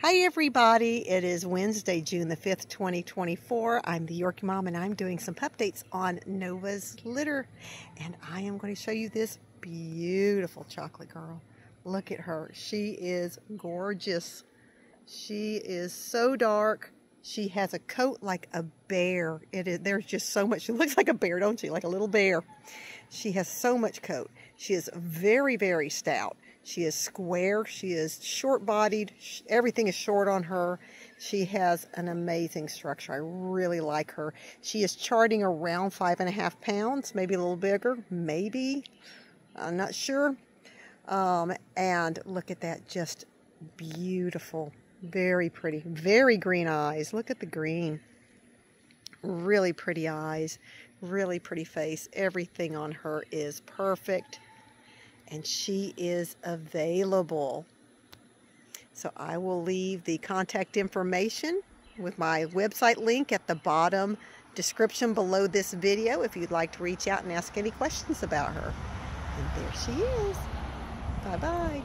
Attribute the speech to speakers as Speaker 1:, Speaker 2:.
Speaker 1: Hi everybody, it is Wednesday, June the 5th, 2024. I'm the Yorkie Mom and I'm doing some updates on Nova's litter. And I am going to show you this beautiful chocolate girl. Look at her. She is gorgeous. She is so dark. She has a coat like a bear. It is there's just so much. She looks like a bear, don't she? Like a little bear. She has so much coat. She is very, very stout. She is square. She is short bodied. Everything is short on her. She has an amazing structure. I really like her. She is charting around five and a half pounds, maybe a little bigger, maybe. I'm not sure. Um, and look at that, just beautiful. Very pretty. Very green eyes. Look at the green. Really pretty eyes. Really pretty face. Everything on her is perfect and she is available. So I will leave the contact information with my website link at the bottom description below this video if you'd like to reach out and ask any questions about her. And there she is. Bye-bye.